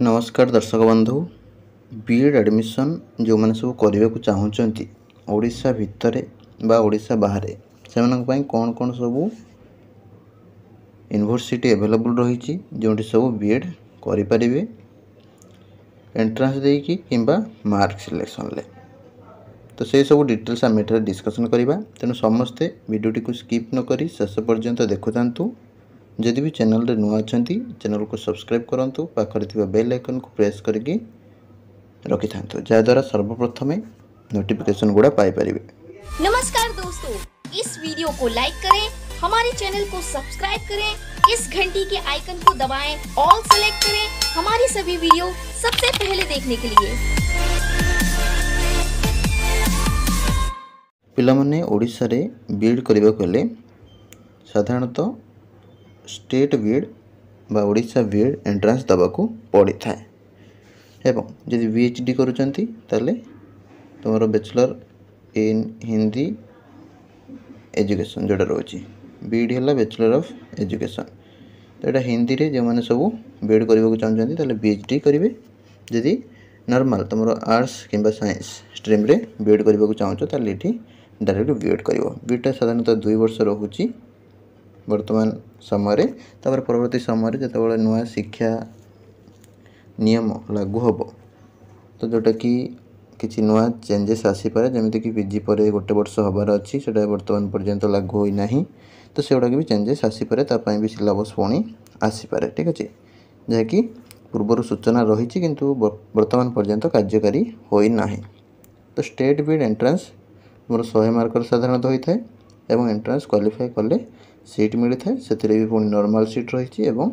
ନମସ୍କାର ଦର୍ଶକ ବନ୍ଧୁ ବି ଏଡ଼୍ ଆଡ଼ମିସନ୍ ଯେଉଁମାନେ ସବୁ କରିବାକୁ ଚାହୁଁଛନ୍ତି ଓଡ଼ିଶା ଭିତରେ ବା ଓଡ଼ିଶା ବାହାରେ ସେମାନଙ୍କ ପାଇଁ କ'ଣ କ'ଣ ସବୁ ୟୁନିଭର୍ସିଟି ଆଭେଲେବୁଲ୍ ରହିଛି ଯେଉଁଠି ସବୁ ବି ଏଡ଼୍ କରିପାରିବେ ଏଣ୍ଟ୍ରାନ୍ସ ଦେଇକି କିମ୍ବା ମାର୍କ ସିଲେକ୍ସନ୍ରେ ତ ସେସବୁ ଡିଟେଲ୍ସ ଆମେ ଏଠାରେ ଡିସ୍କସନ୍ କରିବା ତେଣୁ ସମସ୍ତେ ଭିଡ଼ିଓଟିକୁ ସ୍କିପ୍ ନ କରି ଶେଷ ପର୍ଯ୍ୟନ୍ତ ଦେଖୁଥାନ୍ତୁ ଯଦି ବି ଚ୍ୟାନେଲ୍ରେ ନୂଆ ଅଛନ୍ତି ଚ୍ୟାନେଲ୍କୁ ସବସ୍କ୍ରାଇବ୍ କରନ୍ତୁ ପାଖରେ ଥିବା ବେଲ୍ ଆଇକନ୍କୁ ପ୍ରେସ୍ କରିକି ରଖିଥାନ୍ତୁ ଯାହାଦ୍ୱାରା ସର୍ବପ୍ରଥମେ नोटिफिकेशन गुड़ा पाई नमस्कार दोस्तों इस वीडियो को लाइक करें हमारे चैनल को सब्सक्राइब करें इस घंटी के आइकन को दबाएं ऑल सेलेक्ट करें हमारी सभी वीडियो सबसे पहले देखने के लिए ପିଲାମାନେ ଓଡ଼ିଶାରେ ବିଏଡ଼୍ କରିବାକୁ ହେଲେ ସାଧାରଣତଃ ଷ୍ଟେଟ୍ ବିଏଡ଼୍ ବା ଓଡ଼ିଶା ବିଏଡ଼୍ ଏଣ୍ଟ୍ରାନ୍ସ ଦେବାକୁ ପଡ଼ିଥାଏ ଏବଂ ଯଦି ବି ଏଚ୍ ଡି କରୁଛନ୍ତି ତାହେଲେ ତୁମର ବ୍ୟାଚଲର୍ ଇନ୍ ହିନ୍ଦୀ ଏଜୁକେସନ୍ ଯେଉଁଟା ରହୁଛି ବି ଇ ଡି ହେଲା ବ୍ୟାଚଲର୍ ଅଫ୍ ଏଜୁକେସନ୍ ତ ଏଇଟା ହିନ୍ଦୀରେ ଯେଉଁମାନେ ସବୁ ବି ଏଡ଼୍ କରିବାକୁ ଚାହୁଁଛନ୍ତି ତାହେଲେ ବି ଏଚ୍ ଡି କରିବେ ଯଦି ନର୍ମାଲ୍ ତୁମର ଆର୍ଟ୍ସ କିମ୍ବା ସାଇନ୍ସ ଷ୍ଟ୍ରିମ୍ରେ ବି ଏଡ଼୍ କରିବାକୁ ଚାହୁଁଛ ତାହେଲେ ଏଠି ଡାଇରେକ୍ଟ ବି ଏଡ଼୍ କରିବ ବିଏଡ଼୍ଟା ସାଧାରଣତଃ ଦୁଇ ବର୍ଷ ରହୁଛି ବର୍ତ୍ତମାନ ସମୟରେ ତାପରେ ପରବର୍ତ୍ତୀ ସମୟରେ ଯେତେବେଳେ ନୂଆ ଶିକ୍ଷା ନିୟମ ଲାଗୁ ହେବ ତ ଯେଉଁଟାକି କିଛି ନୂଆ ଚେଞ୍ଜେସ୍ ଆସିପାରେ ଯେମିତିକି ପିଜି ପରେ ଗୋଟେ ବର୍ଷ ହେବାର ଅଛି ସେଇଟା ବର୍ତ୍ତମାନ ପର୍ଯ୍ୟନ୍ତ ଲାଗୁ ହୋଇନାହିଁ ତ ସେଗୁଡ଼ାକ ବି ଚେଞ୍ଜେସ୍ ଆସିପାରେ ତା ପାଇଁ ବି ସିଲାବସ୍ ପୁଣି ଆସିପାରେ ଠିକ୍ ଅଛି ଯାହାକି ପୂର୍ବରୁ ସୂଚନା ରହିଛି କିନ୍ତୁ ବର୍ତ୍ତମାନ ପର୍ଯ୍ୟନ୍ତ କାର୍ଯ୍ୟକାରୀ ହୋଇନାହିଁ ତ ଷ୍ଟେଟ୍ ବିଡ୍ ଏଣ୍ଟ୍ରାନ୍ସ ମୋର ଶହେ ମାର୍କର ସାଧାରଣତଃ ହୋଇଥାଏ ଏବଂ ଏଣ୍ଟ୍ରାନ୍ସ କ୍ୱାଲିଫାଏ କଲେ ସିଟ୍ ମିଳିଥାଏ ସେଥିରେ ବି ପୁଣି ନର୍ମାଲ୍ ସିଟ୍ ରହିଛି ଏବଂ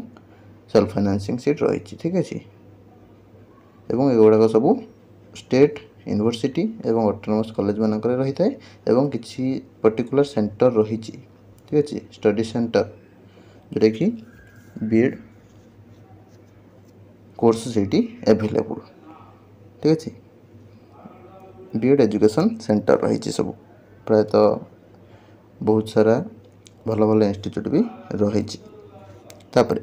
ସେଲ୍ଫ ଫାଇନାନ୍ସିଂ ସିଟ୍ ରହିଛି ଠିକ୍ ଅଛି ଏବଂ ଏଗୁଡ଼ାକ ସବୁ ଷ୍ଟେଟ୍ ୟୁନିଭର୍ସିଟି ଏବଂ ଅଟୋନମସ୍ କଲେଜମାନଙ୍କରେ ରହିଥାଏ ଏବଂ କିଛି ପର୍ଟିକୁଲାର୍ ସେଣ୍ଟର ରହିଛି ଠିକ୍ ଅଛି ଷ୍ଟଡ଼ି ସେଣ୍ଟର ଯେଉଁଟାକି ବିଏଡ଼୍ କୋର୍ସ ସେଇଠି ଆଭେଲେବୁଲ୍ ଠିକ୍ ଅଛି ବିଏଡ଼୍ ଏଜୁକେସନ୍ ସେଣ୍ଟର ରହିଛି ସବୁ ପ୍ରାୟତଃ ବହୁତ ସାରା ଭଲ ଭଲ ଇନଷ୍ଟିଚ୍ୟୁଟ୍ ବି ରହିଛି ତାପରେ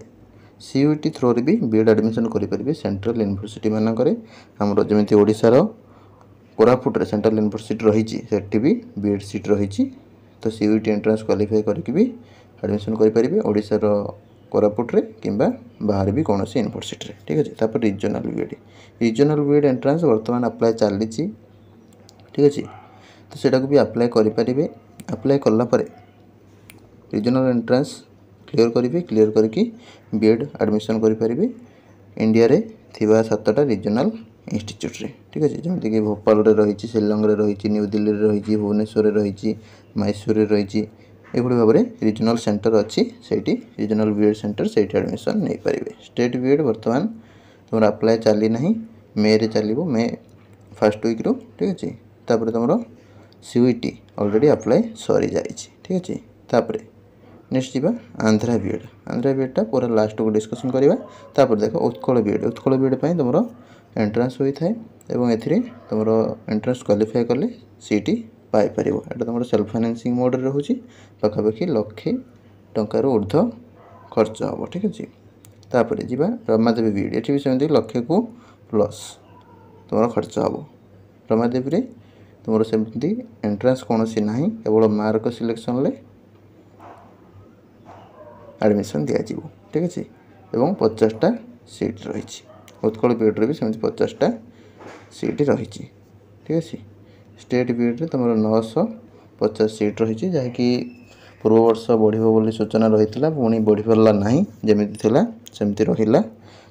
ସି ୟୁ ଟି ଥ୍ରୋରେ ବି ବିଏଡ଼୍ ଆଡ଼ମିସନ୍ କରିପାରିବେ ସେଣ୍ଟ୍ରାଲ୍ ୟୁନିଭର୍ସିଟି ମାନଙ୍କରେ ଆମର ଯେମିତି ଓଡ଼ିଶାର କୋରାପୁଟରେ ସେଣ୍ଟ୍ରାଲ୍ ୟୁନିଭର୍ସିଟି ରହିଛି ସେଠି ବି ବିଏଡ଼୍ ସିଟ୍ ରହିଛି ତ ସି ଟି ଏଣ୍ଟ୍ରାନ୍ସ କ୍ୱାଲିଫାଏ କରିକି ବି ଆଡ଼ମିସନ୍ କରିପାରିବେ ଓଡ଼ିଶାର କୋରାପୁଟରେ କିମ୍ବା ବାହାରେ ବି କୌଣସି ୟୁନିଭର୍ସିଟିରେ ଠିକ୍ ଅଛି ତାପରେ regional B Ed regional B Ed entrance ବର୍ତ୍ତମାନ ଆପ୍ଲାଏ ଚାଲିଛି ଠିକ୍ ଅଛି ତ ସେଇଟାକୁ ବି ଆପ୍ଲାଏ କରିପାରିବେ ଆପ୍ଲାଏ କଲା ପରେ ରିଜନାଲ୍ ଏଣ୍ଟ୍ରାନ୍ସ କ୍ଲିଅର୍ କରିବେ କ୍ଲିଅର୍ କରିକି ବି ଏଡ଼୍ ଆଡ଼ମିସନ୍ କରିପାରିବେ ଇଣ୍ଡିଆରେ ଥିବା ସାତଟା ରିଜନାଲ୍ ଇନଷ୍ଟିଚ୍ୟୁଟ୍ରେ ଠିକ୍ ଅଛି ଯେମିତିକି ଭୋପାଳରେ ରହିଛି ଶିଲଂରେ ରହିଛି ନ୍ୟୁ ଦିଲ୍ଲୀରେ ରହିଛି ଭୁବନେଶ୍ୱରରେ ରହିଛି ମାଇସୋରରେ ରହିଛି ଏଭଳି ଭାବରେ ରିଜନାଲ୍ ସେଣ୍ଟର ଅଛି ସେଇଠି ରିଜନାଲ୍ ବି ଏଡ଼୍ ସେଣ୍ଟର ସେଇଠି ଆଡ଼ମିସନ୍ ନେଇପାରିବେ ଷ୍ଟେଟ୍ ବି ଏଡ଼୍ ବର୍ତ୍ତମାନ ତୁମର ଆପ୍ଲାଏ ଚାଲି ନାହିଁ ମେରେ ଚାଲିବ ମେ ଫାର୍ଷ୍ଟ ୱିକ୍ରୁ ଠିକ୍ ଅଛି ତାପରେ ତୁମର ସିଇଟି ଅଲରେଡ଼ି ଆପ୍ଲାଏ ସରିଯାଇଛି ଠିକ୍ ଅଛି ତାପରେ ନେକ୍ସଟ ଯିବା ଆନ୍ଧ୍ରା ବିଏଡ଼୍ ଆନ୍ଧ୍ରା ବିଏଡ଼୍ଟା ପୁରା ଲାଷ୍ଟକୁ ଡିସ୍କସନ୍ କରିବା ତାପରେ ଦେଖ ଉତ୍କଳ ବିଏଡ଼୍ ଉତ୍କଳ ବିଏଡ଼୍ ପାଇଁ ତୁମର ଏଣ୍ଟ୍ରାନ୍ସ ହୋଇଥାଏ ଏବଂ ଏଥିରେ ତୁମର ଏଣ୍ଟ୍ରାନ୍ସ କ୍ୱାଲିଫାଏ କଲେ ସିଟି ପାଇପାରିବ ଏଇଟା ତୁମର ସେଲ୍ଫ ଫାଇନାନ୍ସିଂ ମୋଡ଼ରେ ରହୁଛି ପାଖାପାଖି ଲକ୍ଷେ ଟଙ୍କାରୁ ଉର୍ଦ୍ଧ୍ୱ ଖର୍ଚ୍ଚ ହେବ ଠିକ୍ ଅଛି ତାପରେ ଯିବା ରମାଦେବୀ ବିଏଡ଼୍ ଏଠି ବି ସେମିତି ଲକ୍ଷେକୁ ପ୍ଲସ୍ ତୁମର ଖର୍ଚ୍ଚ ହେବ ରମାଦେବୀରେ ତୁମର ସେମିତି ଏଣ୍ଟ୍ରାନ୍ସ କୌଣସି ନାହିଁ କେବଳ ମାର୍କ ସିଲେକ୍ସନ୍ରେ ଆଡ଼ମିସନ୍ ଦିଆଯିବ ଠିକ୍ ଅଛି ଏବଂ ପଚାଶଟା ସିଟ୍ ରହିଛି ଉତ୍କଳ ବିଏଡ଼୍ରେ ବି ସେମିତି ପଚାଶଟା ସିଟ୍ ରହିଛି ଠିକ୍ ଅଛି ଷ୍ଟେଟ୍ ବିଏଡ଼୍ରେ ତୁମର ନଅଶହ ପଚାଶ ସିଟ୍ ରହିଛି ଯାହାକି ପୂର୍ବବର୍ଷ ବଢ଼ିବ ବୋଲି ସୂଚନା ରହିଥିଲା ପୁଣି ବଢ଼ିପାରିଲା ନାହିଁ ଯେମିତି ଥିଲା ସେମିତି ରହିଲା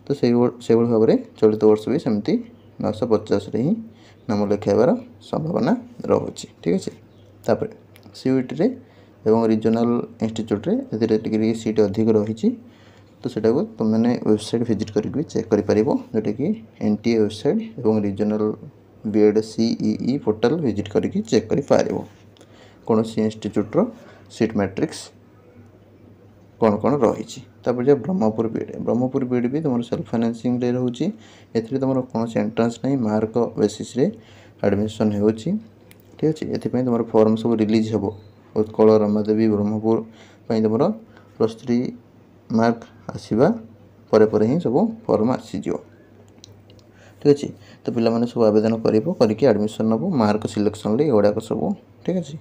ତ ସେଇ ସେଇଭଳି ଭାବରେ ଚଳିତ ବର୍ଷ ବି ସେମିତି ନଅଶହ ପଚାଶରେ ହିଁ ନାମ ଲେଖାଇବାର ସମ୍ଭାବନା ରହୁଛି ଠିକ୍ ଅଛି ତାପରେ ସିଇଟିରେ এবং ରିଜନାଲ ଇନଷ୍ଟିଚ୍ୟୁଟ୍ରେ ଏଥିରେ ଟିକେ ଟିକେ ସିଟ୍ ଅଧିକ ରହିଛି ତ ସେଟାକୁ ତୁମେମାନେ ୱେବସାଇଟ୍ ଭିଜିଟ୍ କରିକି ବି ଚେକ୍ କରିପାରିବ ଯେଉଁଟାକି ଏନ୍ ଟି ଏ ୱେବସାଇଟ୍ ଏବଂ regional B Ed CEE portal visit କରିକି ଚେକ୍ କରିପାରିବ କୌଣସି ଇନଷ୍ଟିଚ୍ୟୁଟ୍ର ସିଟ୍ ମ୍ୟାଟ୍ରିକ୍ସ କ'ଣ କ'ଣ ରହିଛି ତାପରେ ଯେ Brahmapur B Ed Brahmapur B Ed ବି ତୁମର ସେଲ୍ଫ ଫାଇନାନ୍ସିଂରେ ରହୁଛି ଏଥିରେ ତୁମର କୌଣସି ଏଣ୍ଟ୍ରାନ୍ସ ନାହିଁ ମାର୍କ ବେସିସ୍ରେ ଆଡ଼ମିସନ୍ ହେଉଛି ଠିକ୍ ଅଛି ଏଥିପାଇଁ ତୁମର ଫର୍ମ ସବୁ ରିଲିଜ୍ ହେବ ଉତ୍କଳ ରମାଦେବୀ ବ୍ରହ୍ମପୁର ପାଇଁ ତୁମର ପ୍ଲସ୍ ଥ୍ରୀ ମାର୍କ ଆସିବା ପରେ ପରେ ହିଁ ସବୁ ଫର୍ମ ଆସିଯିବ ଠିକ୍ ଅଛି ତ ପିଲାମାନେ ସବୁ ଆବେଦନ କରିବ କରିକି ଆଡ଼ମିସନ୍ ନେବ ମାର୍କ ସିଲେକ୍ସନ୍ରେ ଏଗୁଡ଼ାକ ସବୁ ଠିକ୍ ଅଛି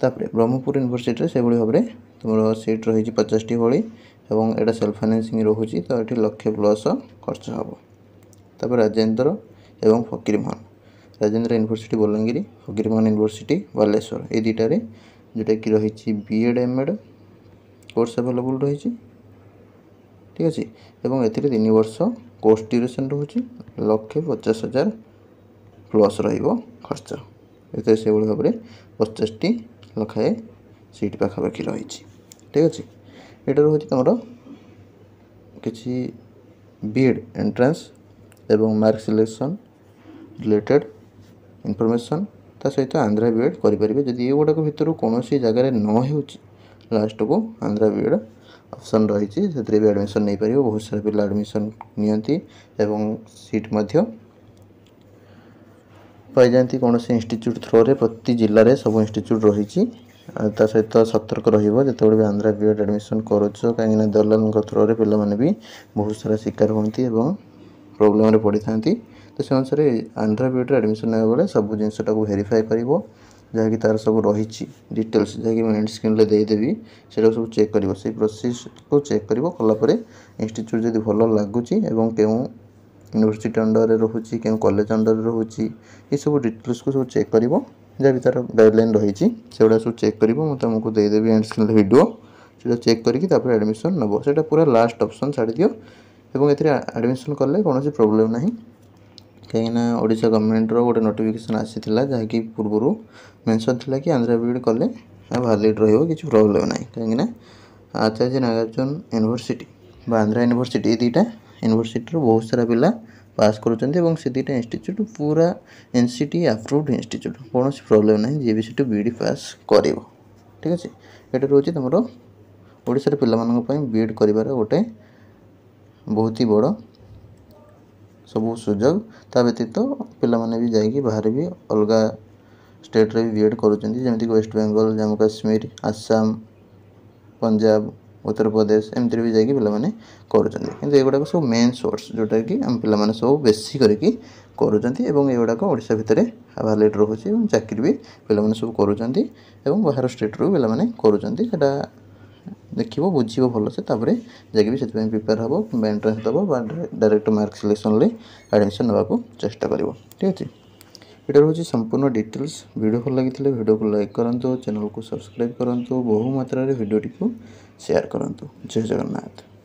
ତାପରେ ବ୍ରହ୍ମପୁର ୟୁନିଭର୍ସିଟିରେ ସେଭଳି ଭାବରେ ତୁମର ସିଟ୍ ରହିଛି ପଚାଶଟି ଭଳି ଏବଂ ଏଇଟା ସେଲ୍ଫ ଫାଇନାନ୍ସିଂ ରହୁଛି ତ ଏଠି ଲକ୍ଷେ ପ୍ଲସ୍ ଖର୍ଚ୍ଚ ହେବ ତାପରେ ରାଜେନ୍ଦ୍ର ଏବଂ ଫକୀରମୋହନ ରାଜେନ୍ଦ୍ର ୟୁନିଭର୍ସିଟି ବଲାଙ୍ଗୀର ଫକୀରମୋହନ ୟୁନିଭର୍ସିଟି ବାଲେଶ୍ୱର ଏଇ ଦୁଇଟାରେ যেটাকি রয়েছে বিএড এমএড কোর্স আভেলেবল রয়েছে ঠিক আছে এবং এতে তিন বর্ষ কোর্স ডিউরেসন রয়েছে লক্ষে পচাশ হাজার প্লস রহব খরচ এতে সেভাবে ভাবে পচাশটি লেখায় সিট পাখাপাখি রয়েছে ঠিক আছে এটা রয়েছে তোমার কিছু বিএড এন্ট্রান্স এবং মার্ক সিলেকশন রিলেটেড ইনফরমেশন ତା ସହିତ ଆନ୍ଧ୍ରା ବି ଏଡ଼୍ କରିପାରିବେ ଯଦି ଏଗୁଡ଼ାକ ଭିତରୁ କୌଣସି ଜାଗାରେ ନ ହେଉଛି ଲାଷ୍ଟକୁ ଆନ୍ଧ୍ରା ବି ଏଡ଼୍ ଅପସନ୍ ରହିଛି ସେଥିରେ ବି ଆଡ଼ମିସନ୍ ନେଇପାରିବ ବହୁତ ସାରା ପିଲା ଆଡ଼ମିସନ୍ ନିଅନ୍ତି ଏବଂ ସିଟ୍ ମଧ୍ୟ ପାଇଯାଆନ୍ତି କୌଣସି ଇନଷ୍ଟିଚ୍ୟୁଟ୍ ଥ୍ରୋରେ ପ୍ରତି ଜିଲ୍ଲାରେ ସବୁ ଇନଷ୍ଟିଚ୍ୟୁଟ୍ ରହିଛି ତା ସହିତ ସତର୍କ ରହିବ ଯେତେବେଳେ ବି ଆନ୍ଧ୍ରା ବି ଏଡ଼୍ ଆଡ଼ମିସନ୍ କରୁଛ କାହିଁକିନା ଦଲାଲଙ୍କ ଥ୍ରୋରେ ପିଲାମାନେ ବି ବହୁତ ସାରା ଶିକାର ହୁଅନ୍ତି ଏବଂ ପ୍ରୋବ୍ଲେମ୍ରେ ପଡ଼ିଥାନ୍ତି তো ସେ ଅନୁସାରେ ଆନ୍ଧ୍ରା ବିଏଡ଼୍ରେ ଆଡ଼ମିସନ୍ ନେବା ବେଳେ ସବୁ ଜିନିଷଟାକୁ ଭେରିଫାଏ କରିବ ଯାହାକି ତା'ର ସବୁ ରହିଛି ଡିଟେଲ୍ସ ଯାହାକି ମୁଁ ଏଣ୍ଡ ସ୍କ୍ରିନ୍ରେ ଦେଇଦେବି ସେଟାକୁ ସବୁ ଚେକ୍ କରିବ ସେଇ ପ୍ରୋସେସ୍କୁ ଚେକ୍ କରିବ କଲାପରେ ଇନଷ୍ଟିଚ୍ୟୁଟ୍ ଯଦି ଭଲ ଲାଗୁଛି ଏବଂ କେଉଁ ୟୁନିଭର୍ସିଟି ଅଣ୍ଡରରେ ରହୁଛି କେଉଁ କଲେଜ ଅଣ୍ଡରରେ ରହୁଛି ଏସବୁ ଡିଟେଲ୍ସକୁ ସବୁ ଚେକ୍ କରିବ ଯାହା ବି ତା'ର ଗାଇଡ଼ଲାଇନ୍ ରହିଛି ସେଗୁଡ଼ା ସବୁ ଚେକ୍ କରିବ ମୁଁ ତୁମକୁ ଦେଇଦେବି ଏଣ୍ଡ ସ୍କ୍ରିନ୍ରେ ଭିଡ଼ିଓ সেটা চেক করি তারপরে আডমিশন নেব সেটা পুরো লাস্ট অপসন ছাড়ি দিও এবং এতে আডমিশন কলে কোণী প্রোবলেম না କାହିଁକିନା ଓଡ଼ିଶା ଗଭର୍ଣ୍ଣମେଣ୍ଟର ଗୋଟେ ନୋଟିଫିକେସନ୍ ଆସିଥିଲା ଯାହାକି ପୂର୍ବରୁ ମେନସନ୍ ଥିଲା କି ଆନ୍ଧ୍ରା ବିଇଡ଼ି କଲେ ଭାଲିଡ଼ ରହିବ କିଛି ପ୍ରୋବ୍ଲେମ୍ ନାହିଁ କାହିଁକିନା ଆଚାର୍ଯ୍ୟ ନାଗାର୍ଜୁନ ୟୁନିଭର୍ସିଟି ବା ଆନ୍ଧ୍ରା ୟୁନିଭର୍ସିଟି ଏଇ ଦୁଇଟା ୟୁନିଭର୍ସିଟିରୁ ବହୁତ ସାରା ପିଲା ପାସ୍ କରୁଛନ୍ତି ଏବଂ ସେ ଦୁଇଟା ଇନଷ୍ଟିଚ୍ୟୁଟ୍ ପୁରା N C T approved institute କୌଣସି ପ୍ରୋବ୍ଲେମ୍ ନାହିଁ ଯିଏ ବି ସେଠୁ ବି ଡ଼ି ପାସ୍ କରିବ ଠିକ୍ ଅଛି ଏଇଟା ରହୁଛି ତୁମର ଓଡ଼ିଶାର ପିଲାମାନଙ୍କ ପାଇଁ ବି ଏଡ଼୍ କରିବାର ଗୋଟେ ବହୁତ ହି ବଡ଼ ସବୁ ସୁଯୋଗ ତା ବ୍ୟତୀତ ପିଲାମାନେ ବି ଯାଇକି ବାହାରେ ବି ଅଲଗା ଷ୍ଟେଟ୍ରେ ବି ବି ଏଡ଼୍ କରୁଛନ୍ତି ଯେମିତିକି ୱେଷ୍ଟବେଙ୍ଗଲ୍ ଜାମ୍ମୁ କାଶ୍ମୀର ଆସାମ ପଞ୍ଜାବ ଉତ୍ତରପ୍ରଦେଶ ଏମିତିରେ ବି ଯାଇକି ପିଲାମାନେ କରୁଛନ୍ତି କିନ୍ତୁ ଏଗୁଡ଼ାକ ସବୁ ମେନ୍ ସୋର୍ସ ଯେଉଁଟାକି ଆମ ପିଲାମାନେ ସବୁ ବେଶୀ କରିକି କରୁଛନ୍ତି ଏବଂ ଏଗୁଡ଼ାକ ଓଡ଼ିଶା ଭିତରେ ଭ୍ୟାଲିଡ଼୍ ରହୁଛି ଏବଂ ଚାକିରି ବି ପିଲାମାନେ ସବୁ କରୁଛନ୍ତି ଏବଂ ବାହାର ଷ୍ଟେଟ୍ରୁ ପିଲାମାନେ କରୁଛନ୍ତି ସେଇଟା ଦେଖିବ ବୁଝିବ ଭଲସେ ତାପରେ ଯାଇକି ବି ସେଥିପାଇଁ ପ୍ରିପେୟାର ହେବ କିମ୍ବା ଏଣ୍ଟ୍ରାନ୍ସ ଦେବ ବା ଡାଇରେକ୍ଟ ମାର୍କ ସିଲେକ୍ସନ୍ରେ ଆଡ଼ମିସନ୍ ନେବାକୁ ଚେଷ୍ଟା କରିବ ଠିକ୍ ଅଛି ଏଇଟା ରହୁଛି ସମ୍ପୂର୍ଣ୍ଣ ଡିଟେଲ୍ସ ଭିଡ଼ିଓ ଭଲ ଲାଗିଥିଲେ ଭିଡ଼ିଓକୁ ଲାଇକ୍ କରନ୍ତୁ ଚ୍ୟାନେଲକୁ ସବସ୍କ୍ରାଇବ୍ କରନ୍ତୁ ବହୁ ମାତ୍ରାରେ ଭିଡ଼ିଓଟିକୁ ସେୟାର କରନ୍ତୁ ଜୟ ଜଗନ୍ନାଥ